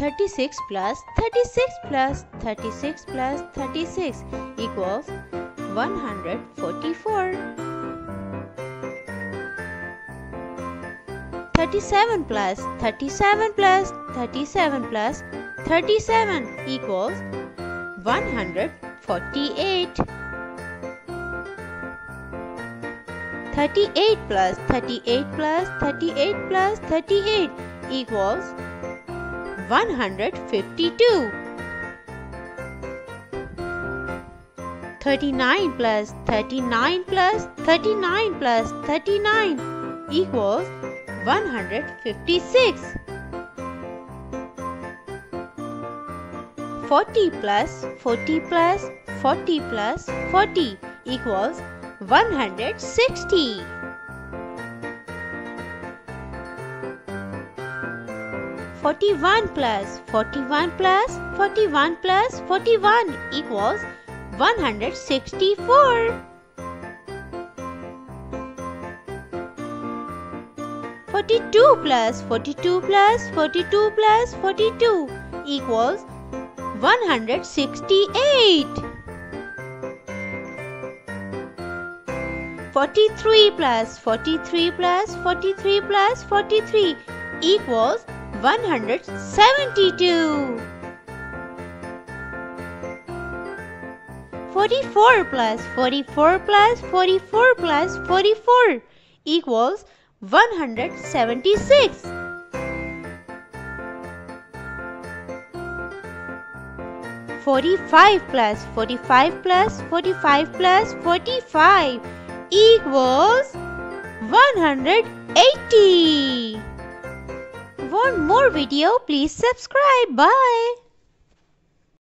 36 plus 36 plus 36 plus 36 equals 144. 37 plus 37 plus 37 plus 37 equals 148. 38 plus 38 plus 38 plus 38 equals 152. 39 plus 39 plus 39 plus 39 equals 156. 40 plus 40 plus 40 plus 40 equals 160. 41 plus 41 plus 41 plus 41 equals 164. 42 plus 42 plus 42 plus 42 equals 168. 43 plus 43 plus 43 plus 43 equals 172. 44 plus 44 plus 44 plus 44 equals 176. 45 plus 45 plus 45 plus 45 equals 180. Want more video? Please subscribe. Bye.